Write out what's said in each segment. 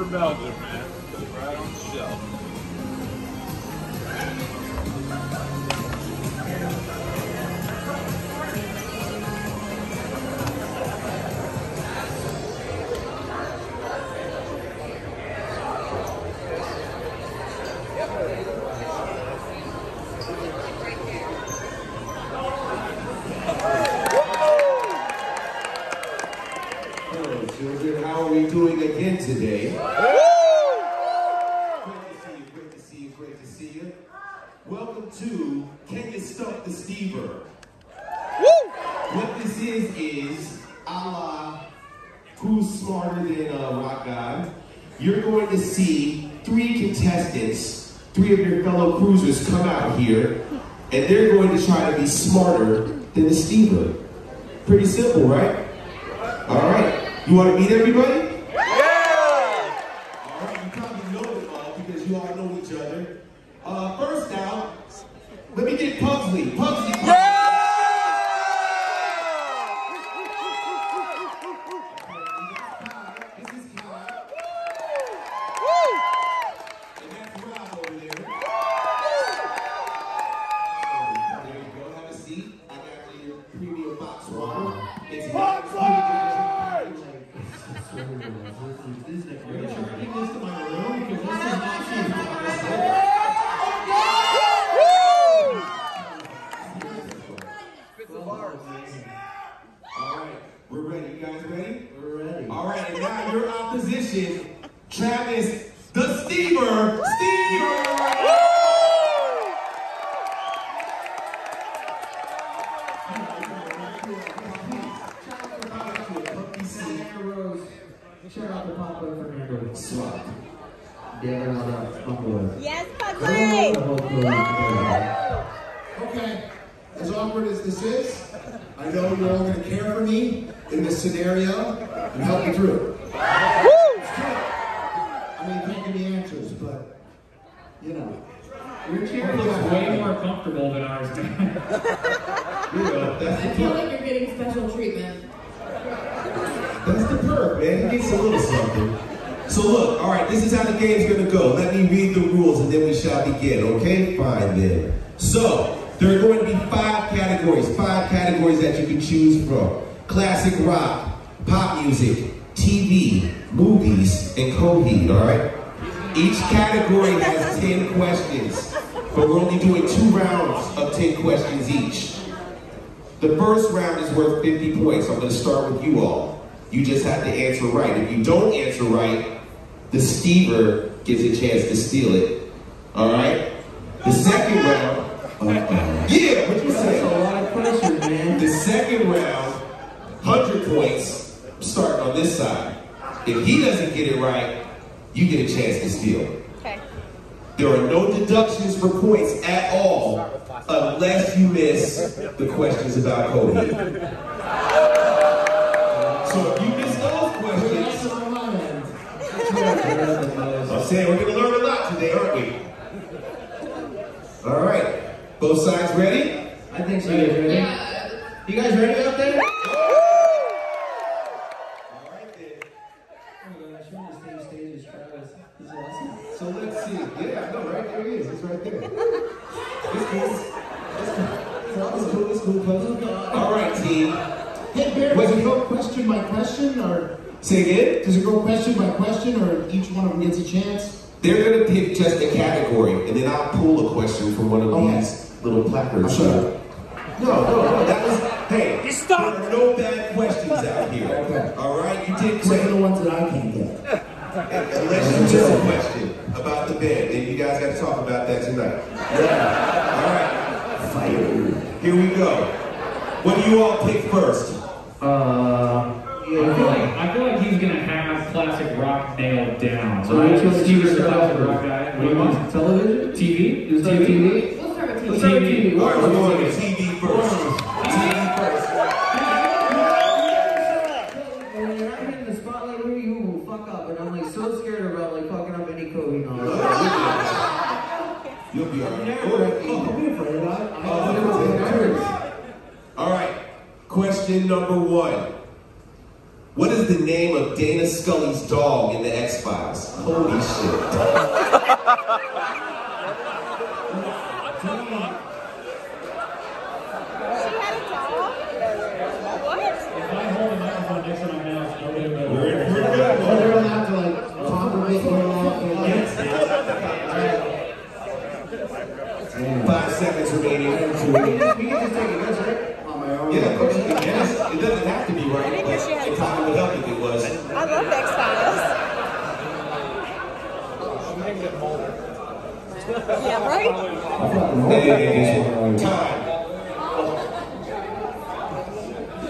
Over Belgium, they're to try to be smarter than the Stever. Pretty simple, right? All right. You want to meet everybody? There are no deductions for points at all unless you miss the questions about Cody. So if you miss those questions, That's on my end. I'm saying we're gonna learn a lot today, aren't we? All right, both sides ready? I think so. You guys ready? You guys ready out there? Is. It's right there. It's cool. It's cool. It's cool. It's cool. Puzzle. All right, team. Hey, Bear, does it go question by question, or Say again. does it go question by question, or each one of them gets a chance? They're gonna pick just a category, and then I'll pull a question from one of Okay. these little placards. I'm sorry. No, no, no. That was hey. You stop. There are no bad questions out here. Okay. All right, you did Except for the ones that I can't get. Unless you miss a question about the band, then you guys got to talk about that tonight. Yeah. All right. Fire. Here we go. What do you all pick first? Uh, I feel like I feel like he's gonna have classic rock nailed down. So which one Steve is should the we start classic rock guy. What do you want? Television? TV? You start with TV? We'll start with Let's TV. start with TV. All right, we're going to TV first. TV first. When you're out here in the spotlight, who you will fuck up? And I'm like so scared about like fucking up You'll be all right. All right. Question number one. What is the name of Dana Scully's dog in the X Files? Holy shit. She had a dog? What? If I hold a microphone next to my mouth, nobody will. We're in- we're good. Well, they're allowed to like compliment you and Five seconds remaining. We can just take a guess, right? on my own. Yeah, course you can guess. It doesn't have to be right, but it probably would help if it was. I love X Files. Yeah, right? Hey, time.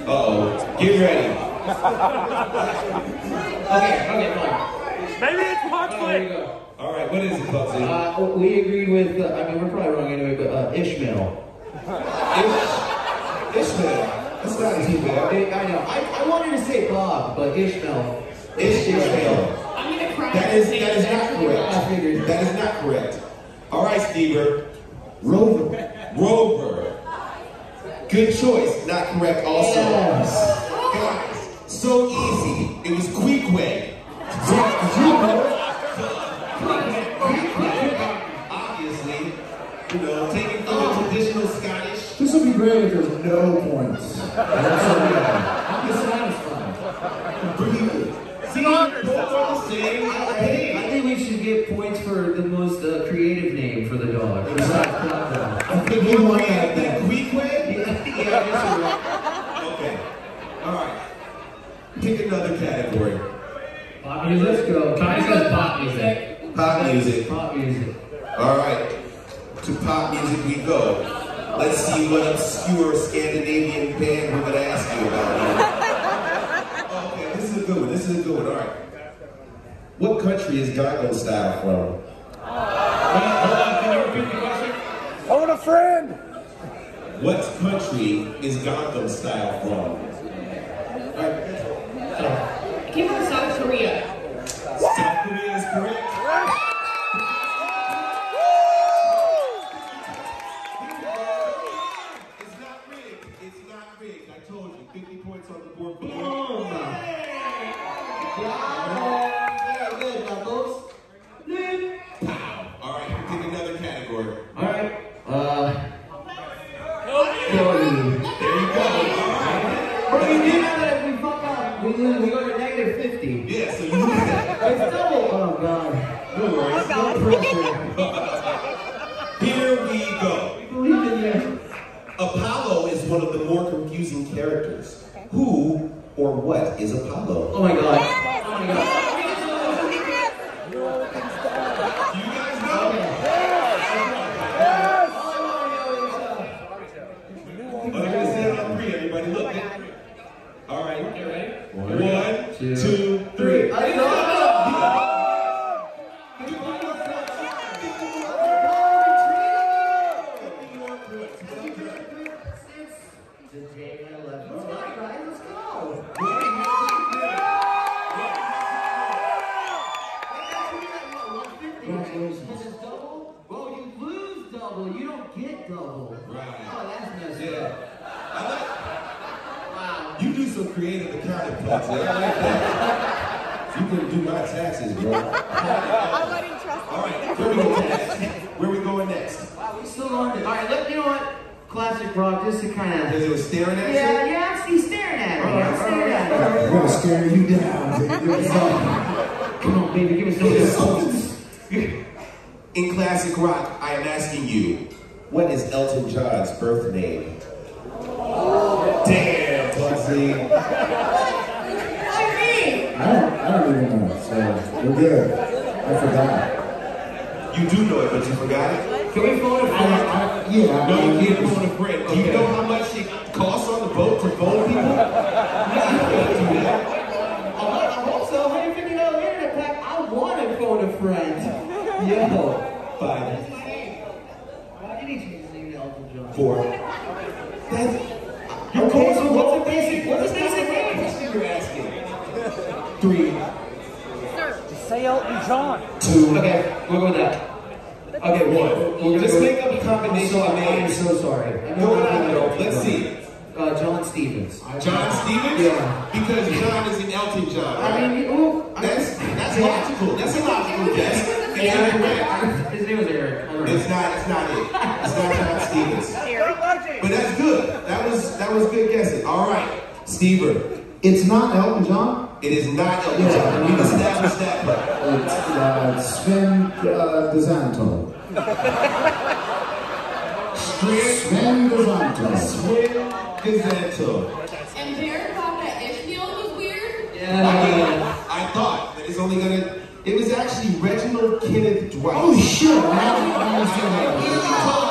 Uh-oh. Get ready. Okay, okay, fine. Maybe it's Oh, you go. All right, what is it, Bugsy? Uh, we agreed with, uh, I mean, we're probably wrong anyway, but uh, Ishmael. Ish- Ishmael. That's not too I, bad. I know. I, I wanted to say Bob, but Ishmael. Ish- Ishmael. I'm gonna cry. That is, that is not I correct. figured. That is not correct. All right, Stever. Rover. Rover. Good choice. Not correct also. Yes. Guys, so easy. It was Queequeg. Obviously, you know, taking from the traditional Scottish. This would be great if there's no points. I'm just satisfied. Pretty good. See, are the same. I think, we should get points for the most uh, creative name for the dog. Papa. I think you want that than Queequeg? yeah, I guess. Okay. All right. Pick another category. Pop music. Let's go. Kai says pop music. Pop music. Pop music. All right. To pop music we go. Let's see what obscure Scandinavian band we're gonna ask you about. okay, this is a good one. This is a good one. All right. What country is Gangnam Style from? Hold on, can you repeat the question? Phone a friend. What country is Gangnam Style from? All right. It came from South Korea. South Korea is correct. Confusing characters. Who or what is Apollo? Oh, my God. Oh, my God. Wow. You do some creative accounting, Pugsy. I like that. You can do my taxes, bro. I wouldn't trust All right, where we going next? Where we going next? Wow, we still on it. All right, let, you know what? Classic rock, just to kind of... Because of. it was staring at Yeah, you? yeah, I'm he's staring at me. I'm staring at me. We're gonna scare you down. baby. Give us some. Come on, baby, give us some results. In classic rock, I am asking you, what is Elton John's birth name? Oh. Damn, Pugsy. I don't, I don't even know, so we're good. I forgot. You do know it, but you forgot it? Can we phone a I, friend? I, yeah, No, you can't phone a friend. Do you know how much it costs on the boat to phone people? You can't do that. I hope so. $150 internet pack. I want to phone a friend. Yo. Five, Why did he change his name to Elton John? four. That's, Okay, so what's the basic? What's the basic name? question you're asking. Three, Say Elton John. two, Okay, we'll go with that. Okay, one. We're Just go- make up a I'm combination so, of I'm so sorry. I know no, I'm no, no. Let's see. Uh, John Stevens. John Stevens? Yeah. Because John is an Elton John, I mean, ooh, I- That's that's logical. That's a logical guess. And you're. His name was Eric. It's not. It's not it. It's not John Stevens. But that's good. That was that was good guessing. All right, Stever. It's not Elton John. It is not Elton John. We've established that part. It's uh, Sven uh, DeSanto. Sven DeSanto. Swim Gazzetto. And Jared thought that Ishfield was weird. Yeah. I thought that it's only gonna. It was actually Reginald Kenneth Dwight. Oh shit! I haven't I haven't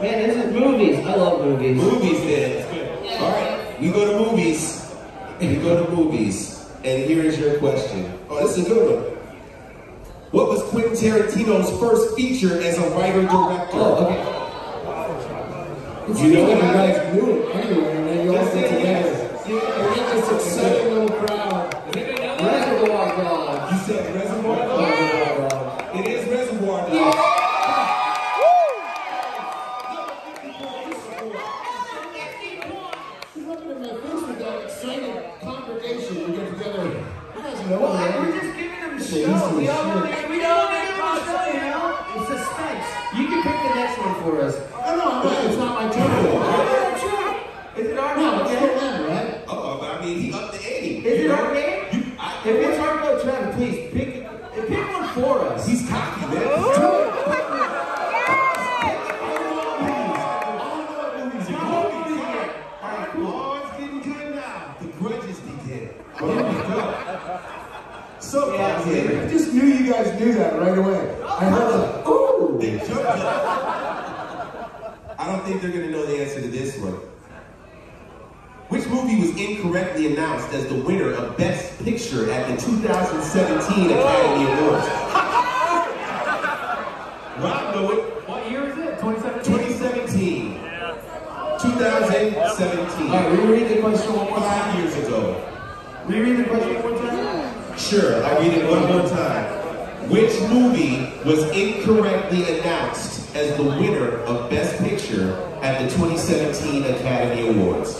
Man, this is movies. I love movies. Movies then. All right, we go to movies. We go to movies. And here is your question. Oh, this is a good one. What was Quentin Tarantino's first feature as a writer-director? Oh, okay. It's You know you what I guys knew it anyway, and then you all get together. You get this exciting little crowd. Knew you guys knew that right away. I heard the ooh. They jumped up. I don't think they're gonna know the answer to this one. Which movie was incorrectly announced as the winner of Best Picture at the 2017 Academy Awards? Rob know it. What year is it? 2017? 2017. 2017. All right, reread the question one more Five years ago. Reread the question one more time. Sure, I'll read it one more time. Which movie was incorrectly announced as the winner of Best Picture at the 2017 Academy Awards?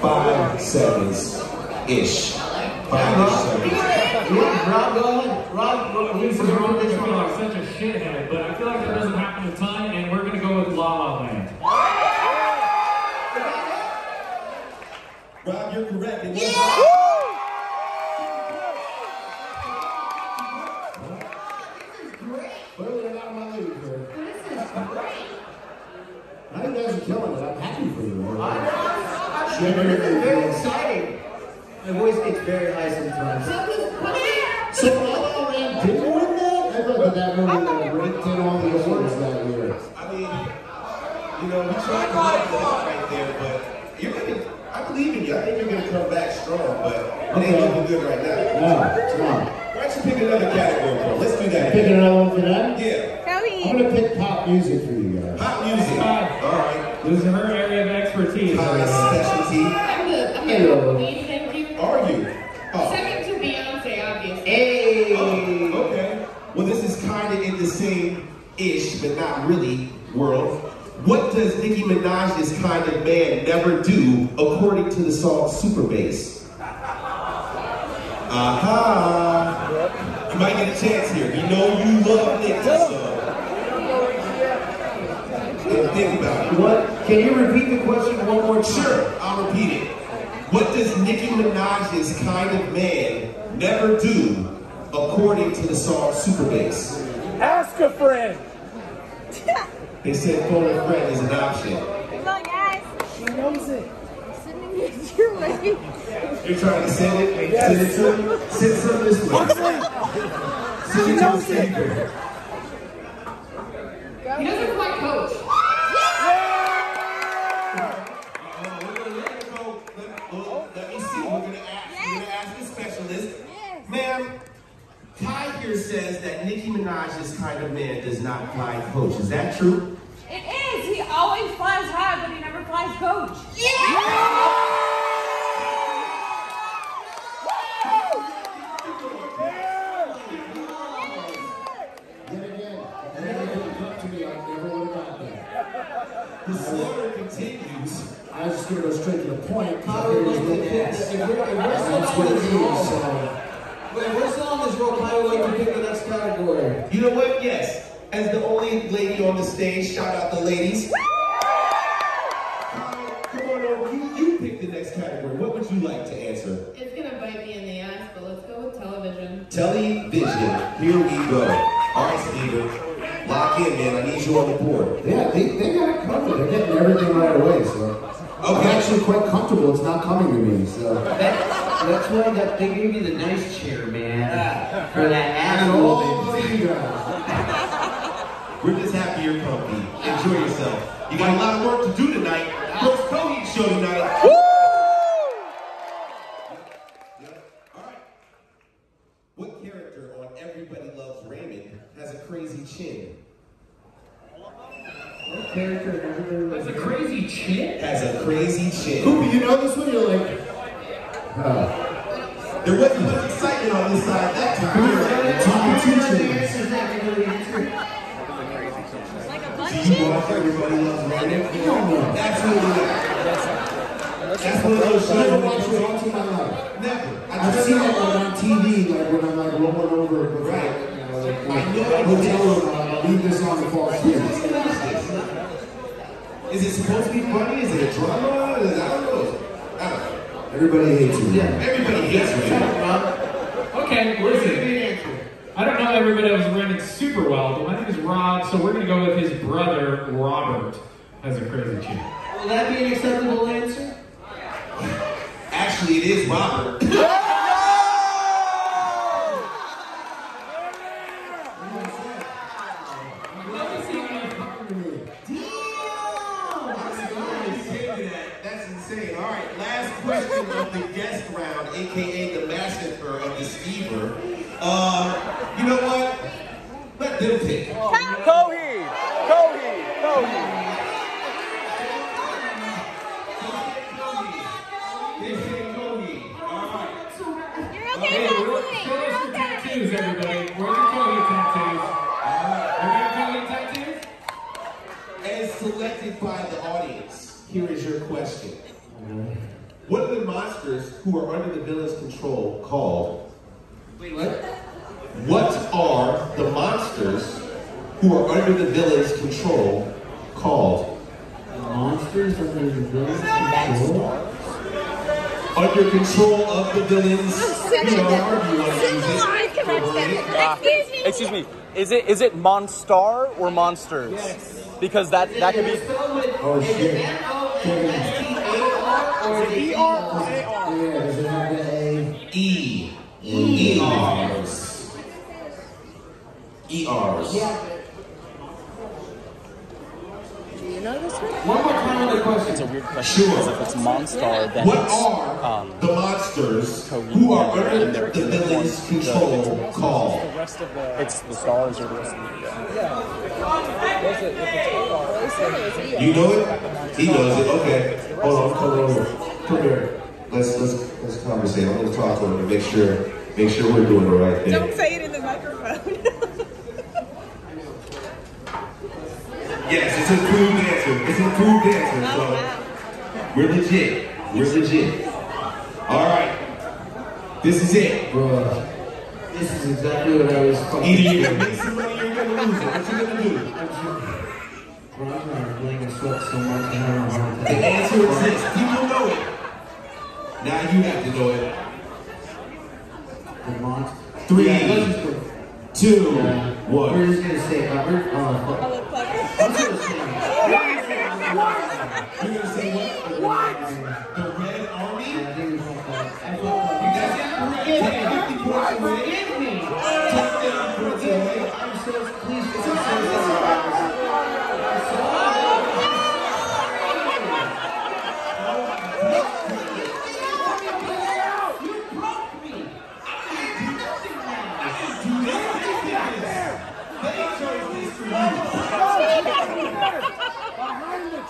Five seconds ish. Five-ish seconds. Rob, go ahead. Rob, like such a shithead, but I feel like that doesn't happen a ton, and we're gonna go with La La Land. Rob, you're correct. It was Clearly, I'm out of my league here. I think you guys are killing it. I'm happy for you. This is very exciting. My voice gets very high sometimes. So La La Land did win that? I thought that that movie uh, raked in all the awards that year. I mean, you know, we tried to help you out right there, but you're gonna, I believe in you. I think you're gonna come back strong, but it ain't looking good right now. No, it's not. Why don't you pick another category, bro? Let's do that. Pick another one for that? Yeah. I'm gonna pick pop music for you guys. Pop music. All right. This is her area of expertise. My specialty. I'm the, I'm Hello. the lead, thank. Are you? Oh. Second to Beyonce, obviously. Hey. Oh, okay. Well, this is kind of in the same ish, but not really world. What does Nicki Minaj's kind of man never do according to the song Super Bass? Aha! Uh-huh. You might get a chance here. We know you love Nicki, so. And think about it. What? Can you repeat the question one more time? Sure, I'll repeat it. What does Nicki Minaj's kind of man never do according to the song Super Bass? Ask a friend. They said phone a friend is an option. Come on, guys. She knows it. Sending it your way. You're trying to send it? Send it to me? Send some this way. Send it to the speaker. He doesn't quite coach. Uh, we're gonna let it go. Let, well, let me see. We're gonna character says that Nicki Minaj's kind of man does not fly coach. Is that true? It is. He always flies high, but he never flies coach. Yet again, if come to me, I never would have got that. The slaughter continues. I was just gonna go straight to the point. 'cause I How figured would it was like to really pick fast. the, if we're, if we're That's still Wait, if we're still on this roll, how would like to pick the next category? You know what? Yes. As the only lady on the stage, shout out the ladies. Alright, Come on over. You, you pick the next category. What would you like to answer? It's gonna bite me in the ass, but let's go with television. Television. Here we go. All right, Steven. Lock in, man. I need you on the board. Yeah, they, they got it covered. They're getting everything right away, so. I'm Okay. actually quite comfortable. It's not coming to me, so. That, that's why that, they gave you the nice chair, man. For that And asshole. all you guys. We're just happy you're comfy. Enjoy yourself. You got a lot of work to do tonight. Brooks Coheed show tonight. Yep. All right. What character on Everybody Loves Raymond has a crazy chin? Character and everything. That's a crazy chin. Has a crazy chin. Cooper, you know this one? You're like, uh, There wasn't much excitement on this side that time. You're like, competition. Like a Do you Everybody Loves Raymond? Hell no. Absolutely not. That's one of those I never watched it in my life. Never. I I've seen it on TV, like when I'm like rolling over Right. like, you know, like, I like know it hotel exists. room, I'll leave this on and fall. Is it supposed to be funny? Is it a drama? I don't know. I don't know. Everybody hates you. Yeah, everybody hates me. Okay, listen. I don't know everybody else Raymond super well, but my name is Rod, so we're gonna go with his brother Robert as a crazy chin. Will that be an acceptable answer? Actually, it is Robert. That's insane. All right, last question of the guest round, aka the massacre of the Stever. Uh, you know what? Let them pick. Coheed! Coheed! Coheed! They say Cody. All right. You're okay Hey, with we're- that, show us your You're okay. Tattoos, everybody. Where's your Cody tattoos? You got Cody tattoos? As selected by the audience, here is your question. What are the monsters who are under the villain's control called? Wait, what? What are the monsters who are under the villain's control called? Monsters under the villain's control? Under control of the villain's, you know, however you want to use it. Can. Excuse me. Excuse me. Is it is it Monstar or Monsters? Because that that could be. Oh, shit. it M-O-N-S-T-A-R or it E-R? Yeah, does it have the A? E. E-R's. E-R's. One more time on the question. It's a weird question. Sure. Because if it's Monstar, then What it's are um, the monsters Coheed who are and under they're the in the villain's ones- control the- called? it's the stars or the rest of the yeah. You know it? He knows it. Okay. Hold on, come over. Come here. Let's let's let's conversate. I'm gonna talk to him and make sure make sure we're doing the right thing. Don't say it in the microphone. Yes, it's a approved dancer. It's an approved answer. Oh, So wow. we're legit. We're legit. All right. This is it. Bro, This is exactly what I was fucking Either you're doing. gonna make some money or you're gonna lose it. What you gonna do? Bro, I'm trying to blame and sweat so much and having a heart The attack. answer exists. People know it. Now you have to know it. The. Three, Yeah, let's just go. two, Yeah. one. We're just gonna say, uh, we're, oh, fuck. I look clever. I'm just gonna say, You're gonna say what? The Red Army? I think we fucked up. I fucked. You guys take 50 points away. Touchdown points away. I'm so, please,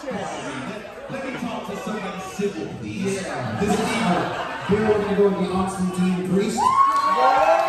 Let me talk to somebody civil. Yeah. This evening, we're going to go to the Austin team, Greece.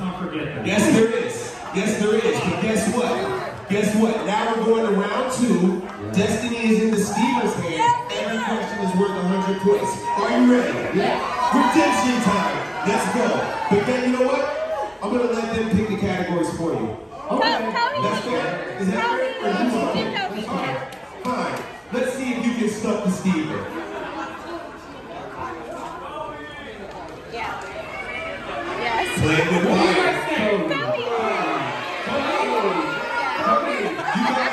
Let's not forget that. Yes, there is. Yes, there is. But guess what? Guess what? Now we're going to round two. Yeah. Destiny is in the Steelers' hands. Every question is worth 100 points. Are you ready? Yeah. Predict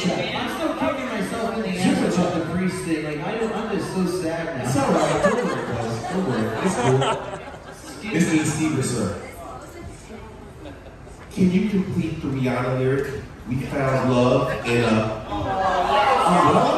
chat. I'm still kicking myself in the ass about the priest thing. Like I don't, I'm just so sad now. It's all right. Don't worry, guys. Don't worry. It's cool. This is Steve, sir. Can you complete the Rihanna lyric? We found love in a. Oh,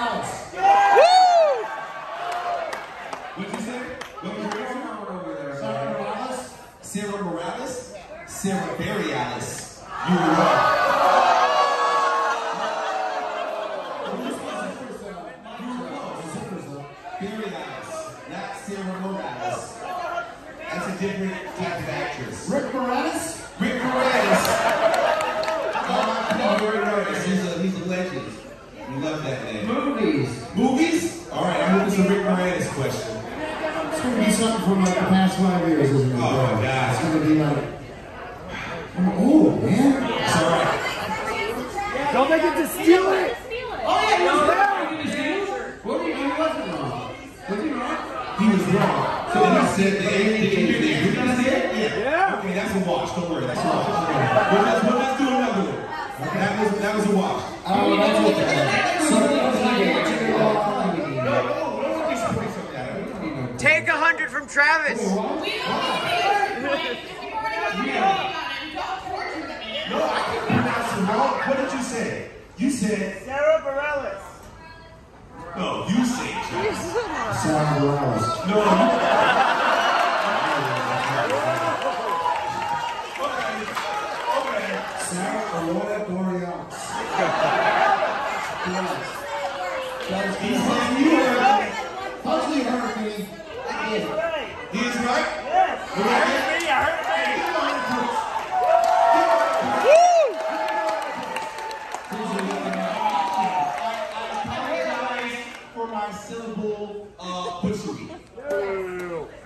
That is behind you, Harry. Hopefully, Harry. He's right. Yes. We're right. syllable butchery.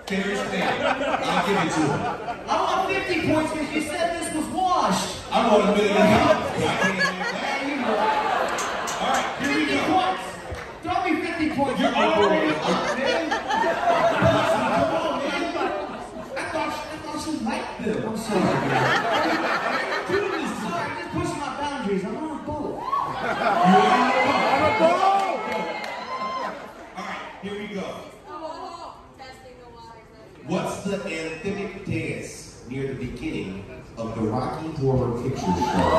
Fair is fair. I give it to him. I want 50 points because you said this was washed. I want a million dollars. I'm sorry. I'm just pushing my boundaries. I'm a. You are a. All right, here we go. What's the anthemic dance near the beginning of the Rocky Horror Picture Show?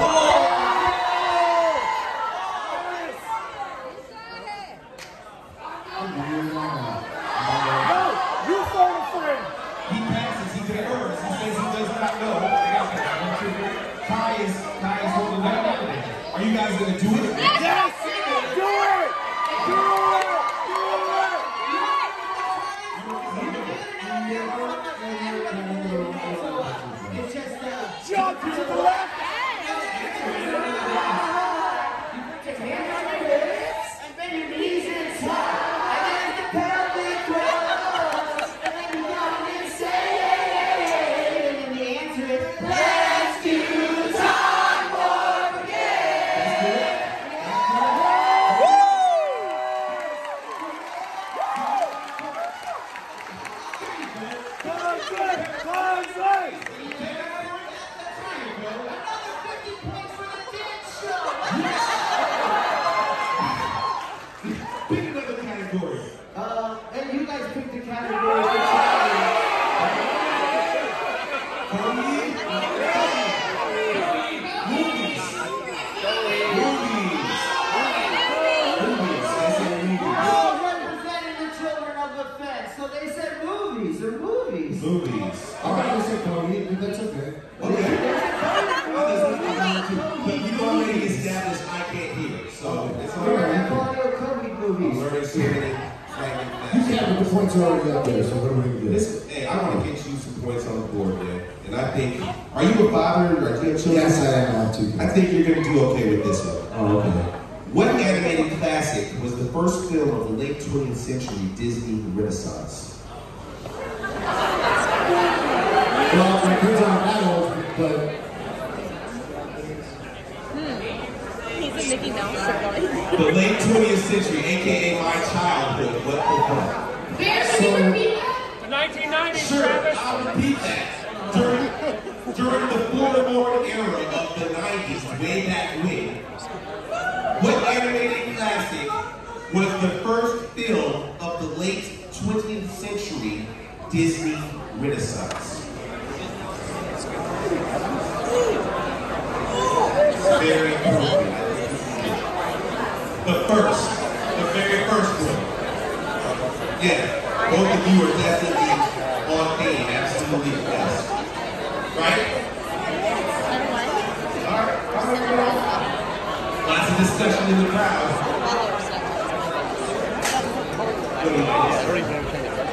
points are already out there, so what gonna do? Hey, I want to get you some points on the board, man. And I think, are you a father or do you have children? Yes, I am. Too. I think you're gonna do okay with this one. Oh, okay. What animated classic was the first film of the late 20th century Disney Renaissance? believe. Right? Lots of discussion in the crowd.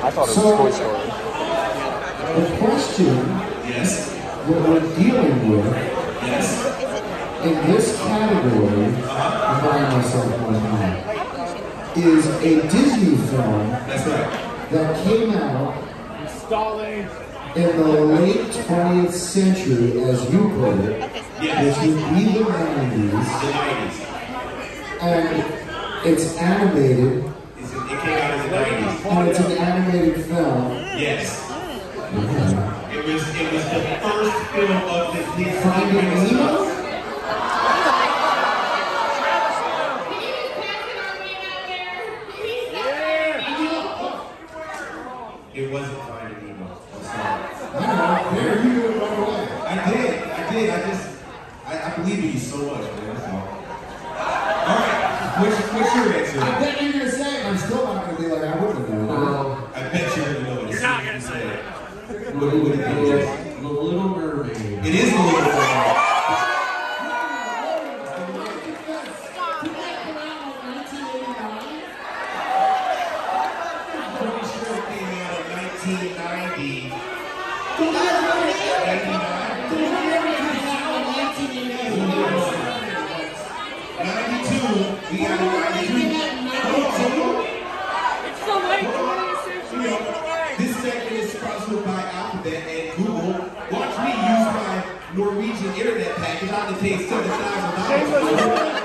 I thought it was so, Toy Story. The question yes. that we're dealing with yes. in this category, uh-huh. I'm myself one now, is a Disney film right. that came out installing in the late 20th century, as you put it, Yes. which would be the 90s, and it's animated, It's, it came out in the 90s. and it's an animated film. Yes. Okay. It was it was the first film of the Finding Nemo? Can you just pass it our man out there? He's not It wasn't Finding Nemo. I'm sorry. I know, there you go right away. I did. I did. I just I, I believe in you so much, man. That's all. All right. What's, what's your I bet you're gonna say it, I'm still not gonna be like, I wouldn't have known. Uh-huh. I bet you're gonna know it. You're not gonna say it. What would it be? The Little Mermaid. It is the little Norwegian internet package, I have to pay $7,000.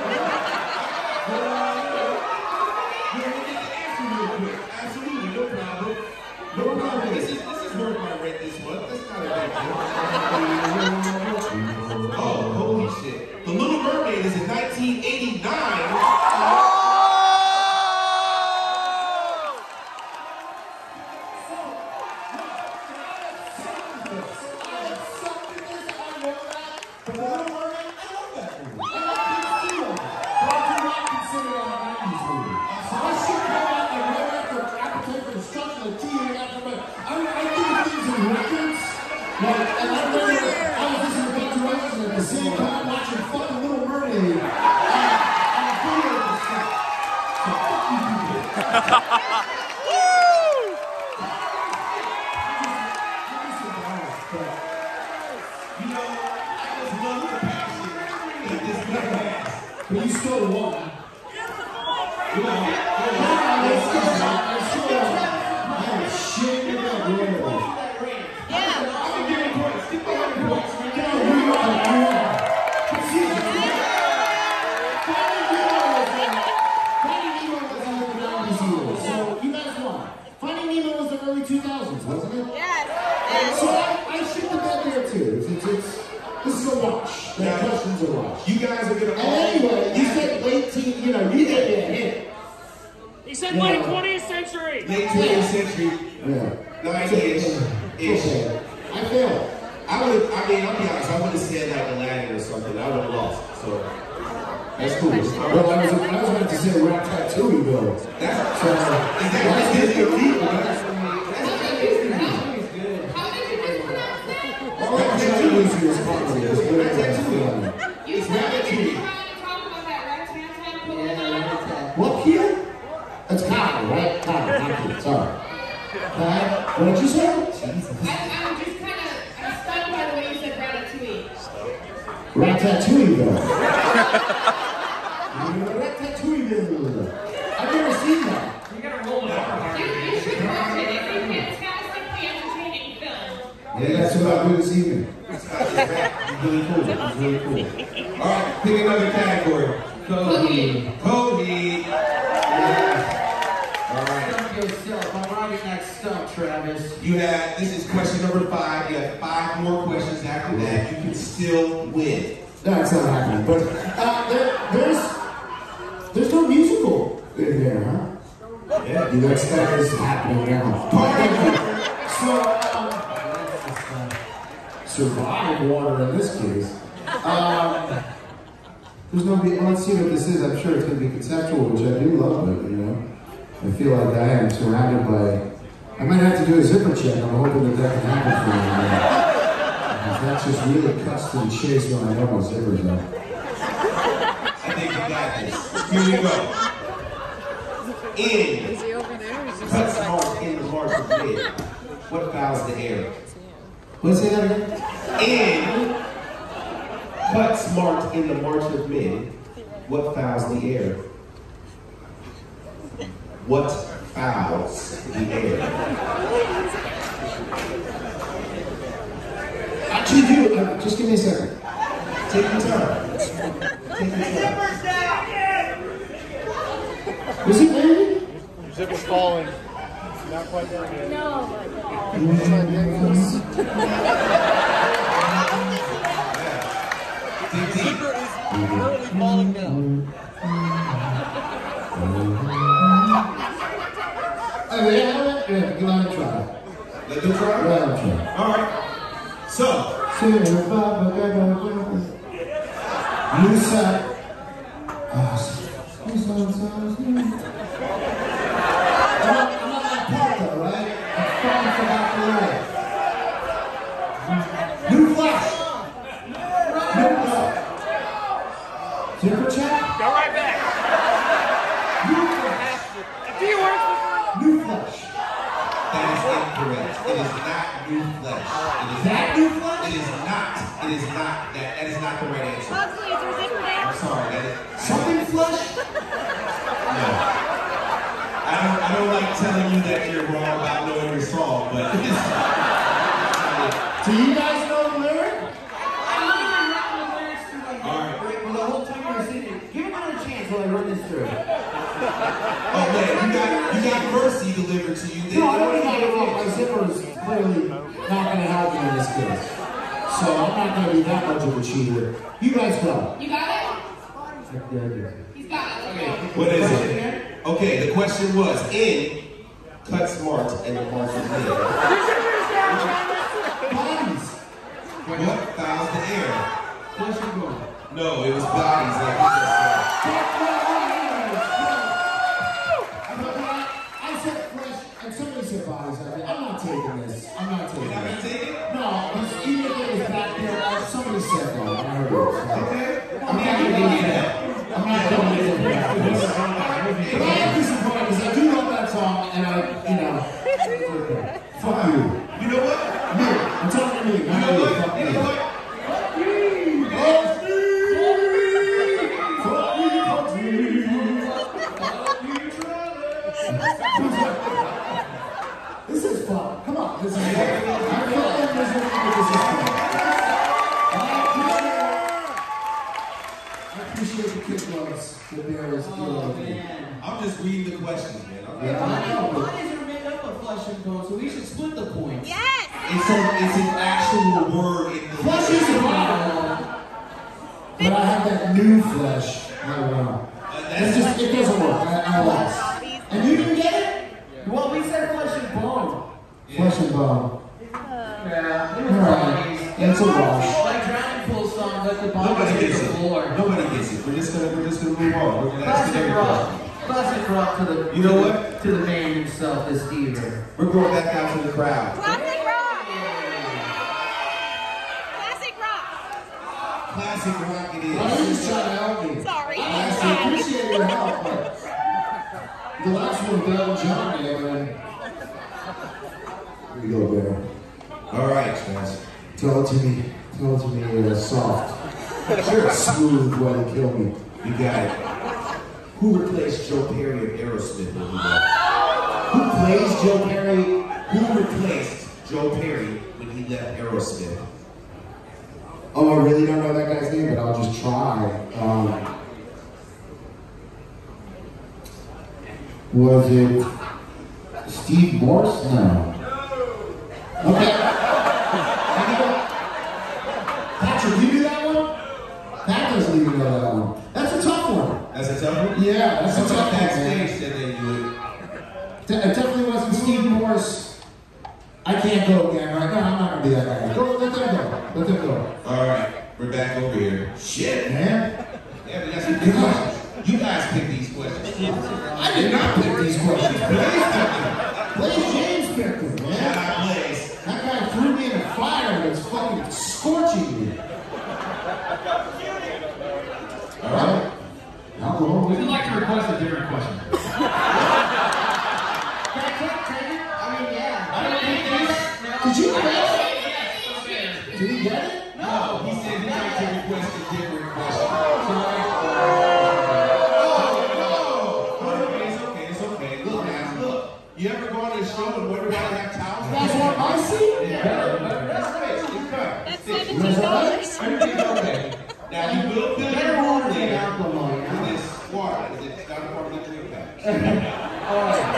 Or something. I would have lost. So that's cool. Well, I was, I was about to say Ratatouille, though. That's, So, that is Disney or How did you just that? all I'm trying to lose you is comedy. It's good at that. You It's said that you Ratatouille. were trying to talk about that rat tat tat put What kid? That's Kyle, right? Kyle, not kid. Sorry. Kyle, what did you say? I, I'm just kind of, I'm stunned by the way you said ratatouille. Ratatouille, though. I've never seen that. You gotta roll it over. You, you should watch it. It's a fantastically entertaining film. Yeah, that's what I'll do this evening. It's really cool. It's really cool. All right, pick another category. That's not happening. But uh, there, there's there's no musical in there, huh? Yeah. That's that is happening now. So um, survive water in this case. Um, there's no. Let's see what this is. I'm sure it's going to be conceptual, which I do love. But you know, I feel like I am surrounded by. I might have to do a zipper check. I'm hoping that that can happen for me. Because That's just really cuts to the chase when I know my zippers. I think you got Here we go. In Is he over there? Is he cuts mark in the march of mid. What fouls the air? Let's say that again. In cuts marked in the march of mid. What fouls the air? What fouls the air? Actually, do. Uh, just give me a second. Take your time. Take your time. Was it raining? Zip was falling. Not quite there yet. Dig deep. Currently falling down. Oh, yeah, yeah, give it a try. Let them try. Give it a try. All right. So, New set. Oh man, you got you got mercy delivered to you. No, I don't think it wrong. My zipper is clearly not going to help me in this case. So I'm not going to be that much of a cheater. You guys go. You got it? Yeah, yeah. He's got it. Okay. What is it? Okay, the question was in cuts marked and the mark is made. Bodies. What fouls the air? Question going. No, it was bodies like you just said. But I am disappointed because I do love that song, and I, you know, fuck. Here you go, Bear. All right, guys. Tell it to me. Tell it to me uh, soft. Sure, smooth way to kill me. You got it. Who replaced Joe Perry of Aerosmith? Who plays Joe Perry? Who replaced Joe Perry when he left Aerosmith? Oh, I really don't know that guy's name, but I'll just try. Um, was it Steve Morse? No. Okay. Have you got- Patrick, you knew that one? Pat doesn't even know that one. That's a tough one. That's a tough one. Yeah, that's a tough one. man. backstage they knew it. It definitely wasn't Steve Morse. I can't go again, right? No, I'm not gonna be that guy. Go, let them go. Let them go. All right, we're back over here. Shit. Man, Yeah, we got some good questions. You guys pick these questions. I did not pick these questions. Blaze picked them. Blaze James picked them, Shout man. out Blaze. That guy threw me in a fire and it's fucking scorching me. All right. You like to request a different question? The drink package.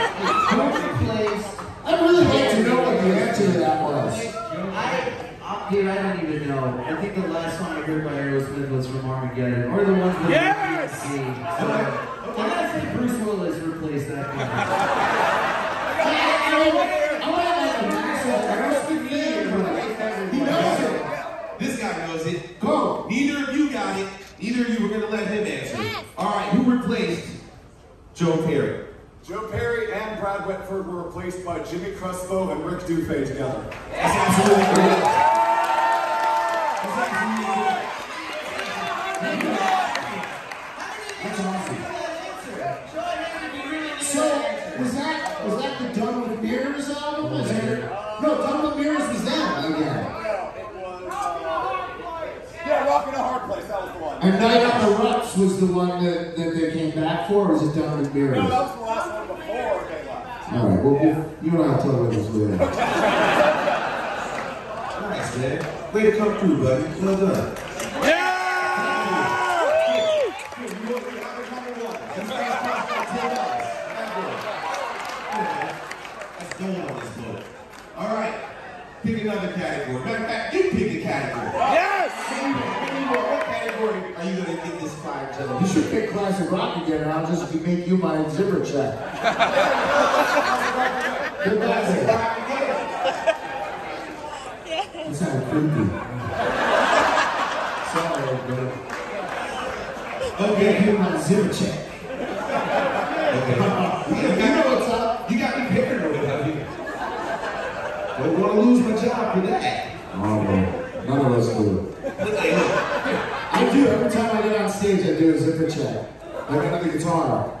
Replaced? I'd really like to know what the answer to that was. I, I, dude, I don't even know. I think the last song I heard by Aerosmith was from Armageddon, or the ones with yes! So, I'm gonna say Bruce Willis replaced that guy. I want to like a massive Aerosmith fan, but he knows it. This guy knows it. Go. Neither of you got it. Neither of you were going to let him answer. All right, who replaced Joe Perry? Joe Perry and Brad Whitford were replaced by Jimmy Crespo and Rick Dufay together. That's absolutely correct. And Night in the Ruts was the one that, that they came back for, or was it Done with Mirrors? No, that was the last one before they left. All right, well, we'll you and I'll tell what this later. Nice, man. Way to come through, buddy. Well done. That's going on this boat. All right. Pick another category. Matter of fact, you pick a category. Yes! What category are you going to give this fire You gentleman? Should pick classic rock again, and I'll just make you my zipper check. Good classic. That sounded creepy. Sorry, but Okay. give my zipper check. Okay. You know what's up? You got me paranoid out here. Don't want to lose my job for that. Oh, no. None of us do. Do zipper check. I got the guitar.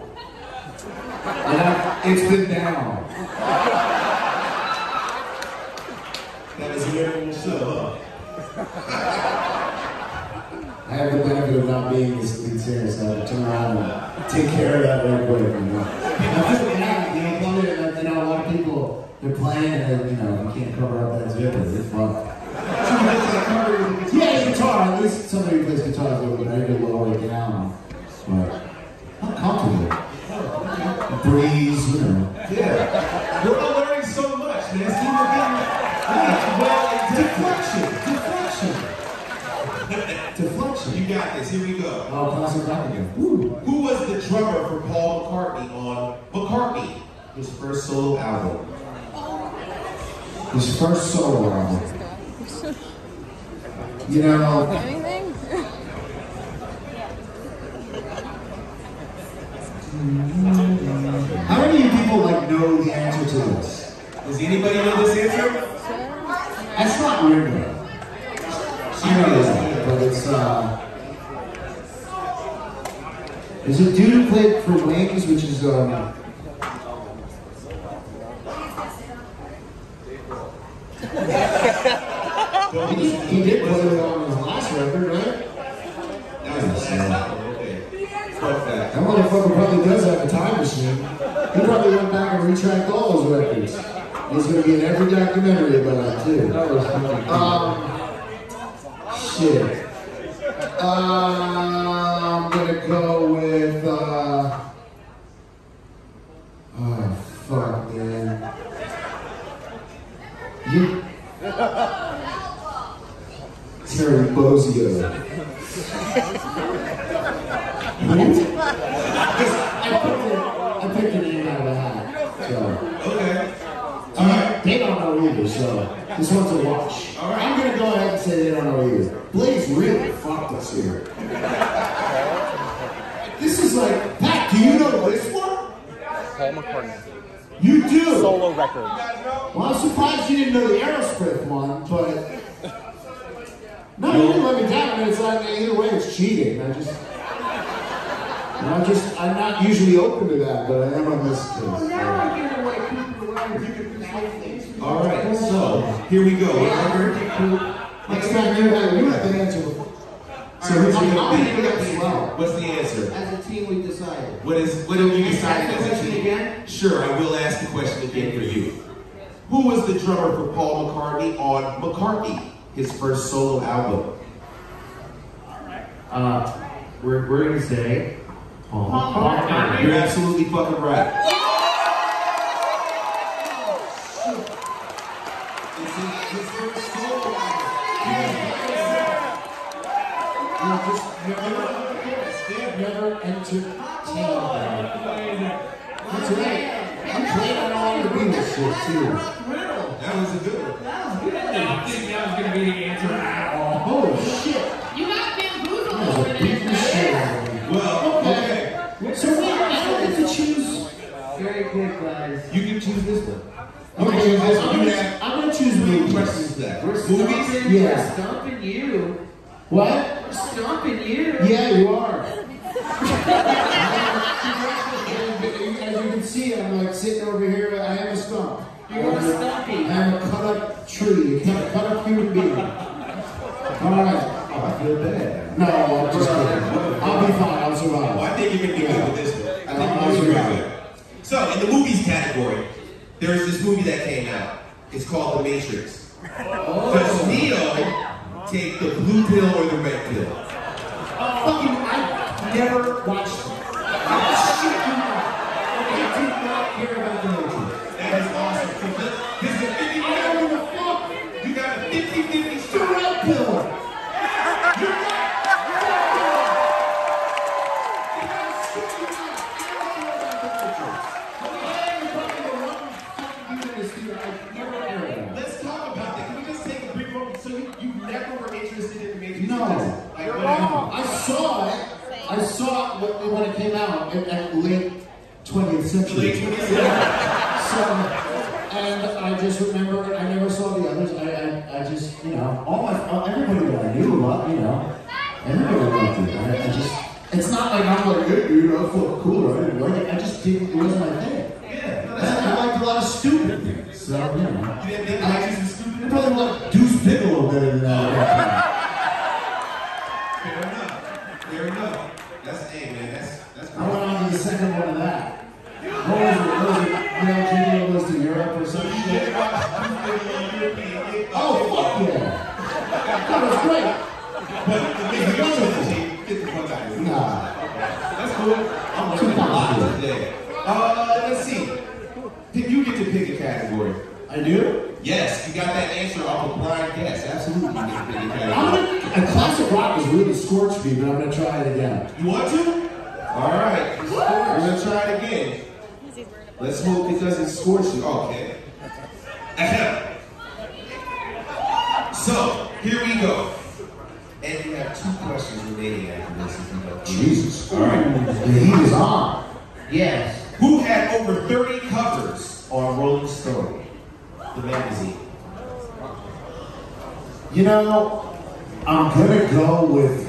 And I, it's been down. That is was a memorable show, I have the benefit of not being this lead singer, so I turn around and take care of that real quick. You know, you know, a lot of people they're playing and you know you can't cover up that zipper. It's fun. Yeah, it's guitar. At least somebody who plays guitar is a bit. I can lower it down, but I'm comfortable. Breeze, you know. Yeah. We're all learning so much, man. See, we're getting well Deflection, deflection, deflection. You got this. Here we go. Oh, classic rock again. Woo. Who was the drummer for Paul McCartney on McCartney, his first solo album? His first solo album. You know, Anything? how many people like know the answer to this? Does anybody know this answer? That's not Ringo. I know that, but it's uh. There's a dude who played for Wings, which is um. He, he did play it on his last record, right? That was last album. Okay. Fact. That motherfucker probably does have a time machine. He probably went back and retracked all those records. He's gonna be in every documentary about it too. Um, shit. Uh, I'm gonna go with. Uh, oh fuck, man. You. Terry Bozzio. I picked it. I picked a name out of the hat. So. Okay. All right. They don't know either, so this one's a wash. All right. I'm gonna go ahead and say they don't know either. Blaze really fucked us here. This is like, Pat, do you know this one? Paul McCartney. You do. Solo record. Well, I'm surprised you didn't know the Aerosmith one, but no, you didn't let me down. I mean, it's like either way, it's cheating. I just. And I'm just, I'm not usually open to that, but I am on this case. Well, now I get away people around. You things. All right, so here we go. Remember? Next time you have, you have to answer. So who's I'm, gonna I'm be? gonna get well. What's the answer? As a team, we decided. What is what have you Ask decided the as a question team? again? Sure, I will ask the question again for you. Who was the drummer for Paul McCartney on McCartney, his first solo album? Uh, we're, we're gonna say Paul McCartney. You're absolutely fucking right. It's his, his first solo You just never, never entertained that. That's right. I'm playing on all the Beatles shit too. That was a good one. Very good, guys. You can choose this one. I'm gonna choose this one. You have- I'm gonna choose Three movies. questions left. We're Movies? stomping, Yeah. we're stomping you. What? We're stomping you. Yeah, you are. As you can see, I'm like sitting over here. I am a stump. You're a stumpy. I am a cut up tree, a cut cut up human being. All right. Oh, I feel bad. No, I'm just kidding. I'll be fine. I'll Well, survive. I think you're gonna be good with this one. I think I'll you're gonna be survive. So, in the movies category, there's this movie that came out. It's called The Matrix. Oh. Does Neo take the blue pill or the red pill? Oh. Fucking, I never watched it. In, at late 20th century. Late 20th century. So, and I just remember, I never saw the others. I, I, I just, you know, all my, all- everybody that I knew about, you know, everybody loved it. I, I just, it's not like I'm like, hey, dude, I felt cool. I didn't like it. I just didn't, it wasn't my thing. Yeah, no, I, I liked a lot of stupid things. So, you know. You didn't think I, Matrix was stupid? I probably like Deuce Bigalow better than that. at that Fair enough. Fair enough. That's, hey, man, that's, that's time. I went on to the second one of that. What was it? What was it? Male Gigolo goes to Europe or some shit? Oh, fuck yeah. That was great. But the big trilogy, get the fuck out of here. Nah. That's cool. I'm Too learning a lot complicated. today. Uh, let's see. Pick- You get to pick a category. I do? Yes, you got that answer off of blind guess. Absolutely, you get to pick a I'm category. gonna, a classic rock has really scorched me, but I'm gonna try it again. You want to? All right. We're gonna try it again. Let's hope it doesn't scorch you. Okay. Ahem. So here we go. And we have two questions remaining after this. If you don't Jesus. All right. The heat is on. Yes. Who had over 30 covers on Rolling Stone, the magazine? You know, I'm gonna go with.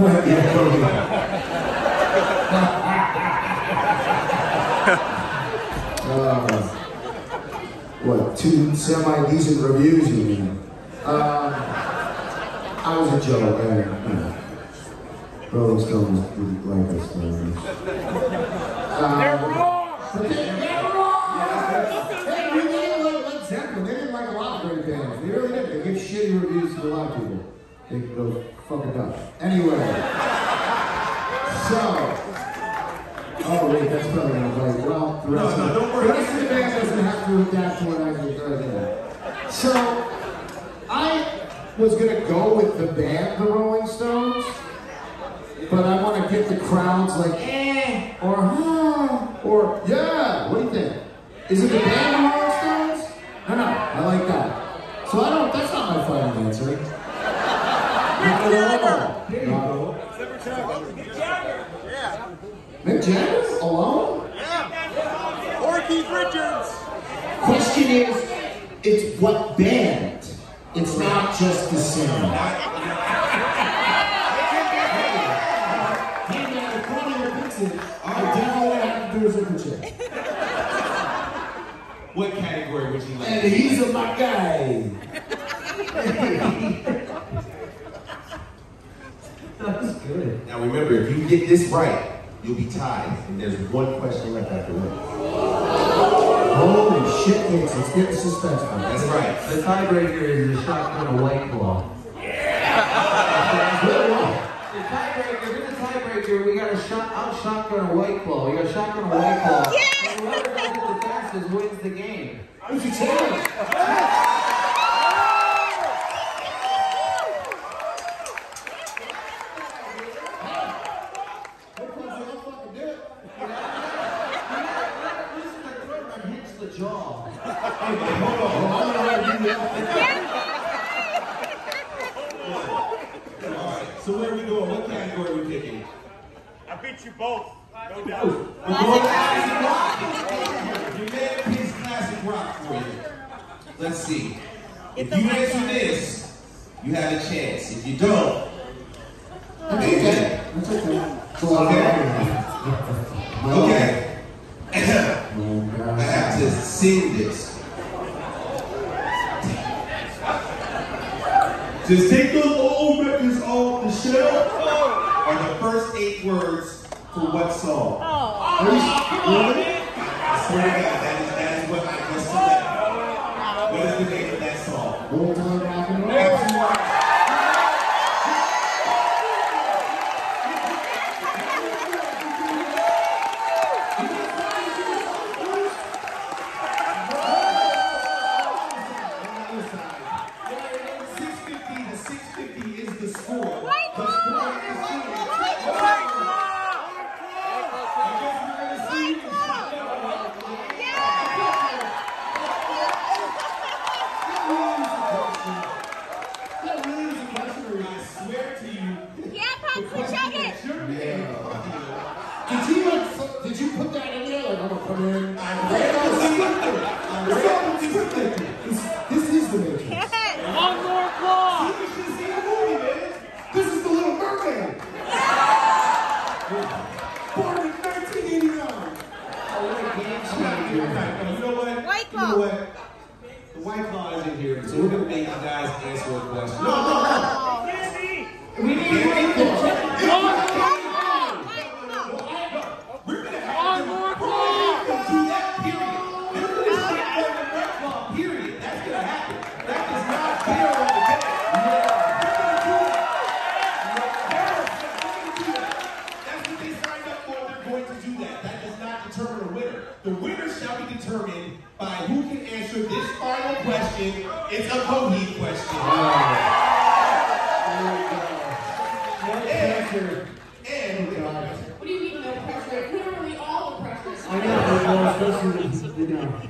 yeah, go ahead. uh, what, two semi decent reviews, you mean? Uh, I was a joke, and, you know. Rolling Stones didn't like us, um, They're wrong! But they, they're wrong! Hey, they didn't like Led Zeppelin. They didn't like a lot of great bands. They really did. They give shitty reviews to a lot of They go fucking dumb. Anyway. So. Oh, wait, that's probably not right. Well, the rest, No, no, of, don't worry. the rest of the band doesn't have to adapt to what I did. right So, I was going to go with the band, the Rolling Stones, but I want to get the crowds like, eh, or huh, or yeah. What do you think? Is it the band, what band. It's not just the sound. have to do. What category would you like? And he's a my guy. That's good. Now remember, if you get this right, you'll be tied, and there's one question left after one. Holy shit, Hicks, it's getting suspenseful. That's right. The tiebreaker is the shotgun a white claw. The tiebreaker, in the tiebreaker, we got a shot out shotgun a white claw. We got a shotgun a white claw. And whoever does it the fastest wins the game. Who's your challenge? Hits the jaw. Alright, so where are we going? What category are we picking? I beat you both. No doubt. We're going classic rock. Your man picks classic rock for you. Let's see. If you answer this, you have a chance. If you don't, That's okay. That's okay. That's a lot of money. okay. I have to sing this. Just take those old records off the shelf. Are the first eight words for what song? Oh. Are you- really? I swear to God, that is, that is what I just selected. What is the name of that song?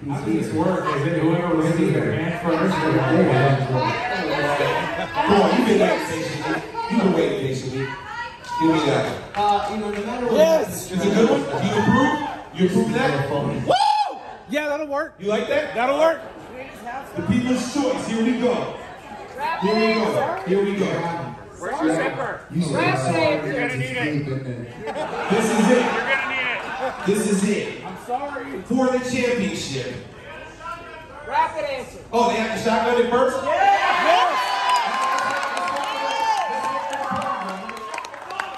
You know, I think it's work. Is it whoever wins their hand first? or Come on, you've been waiting patiently. You've been waiting patiently. Give me that. Uh, you know, no matter what. Yes! It's a good one. You approve? You approve that? Woo! Yeah, that'll work. You like that? That'll work. The people's choice. Here we go. Here we go. Here we go. Where's your zipper? You Wrap it. You're gonna need it. deep in there. This is it. You're gonna need it. This is it. I'm sorry. For the championship. Rapid answer. Oh, they have to shotgun it first?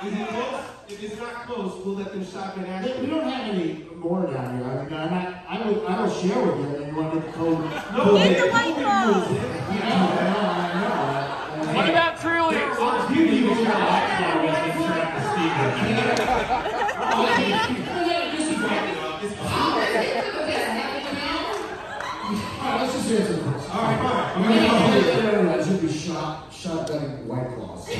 Is it close? If it's not close, we'll let them shotgun Hey, after. We don't have any more down here. I mean, I'm not, I will, I will share with you, and you want to get the code. No, Get the man, White nobody Claw. rules it. I know, I know, I know. What about Trilliums? I'll give you White a Claw we can track the speaker. Alright, let's just answer the question. All right, fine. I'm gonna go I should be shot, shotgunning White Claws. I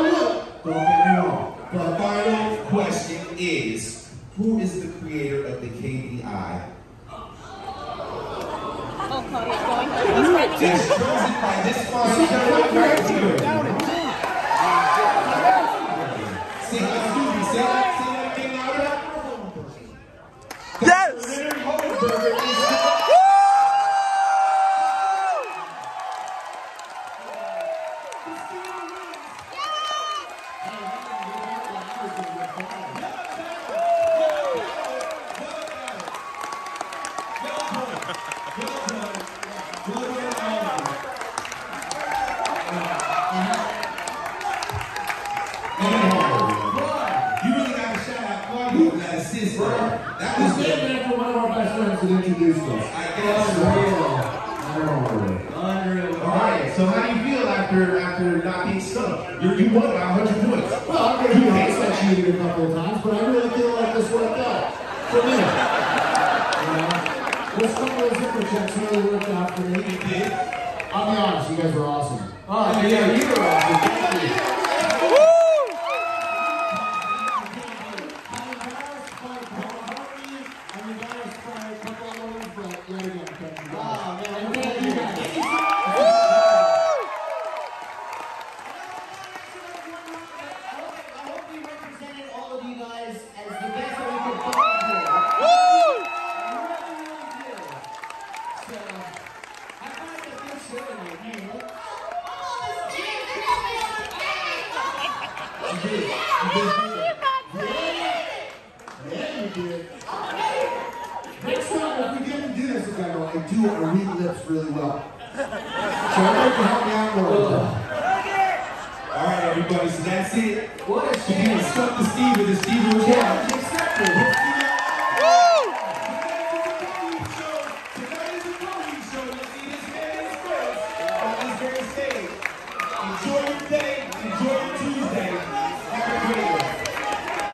will, don't get wrong. The final question is, who is the creator of the KPI? Oh, Cody's going. Chosen by this fine gentleman right here. ให้การดูแลหลังสู่สุดยอด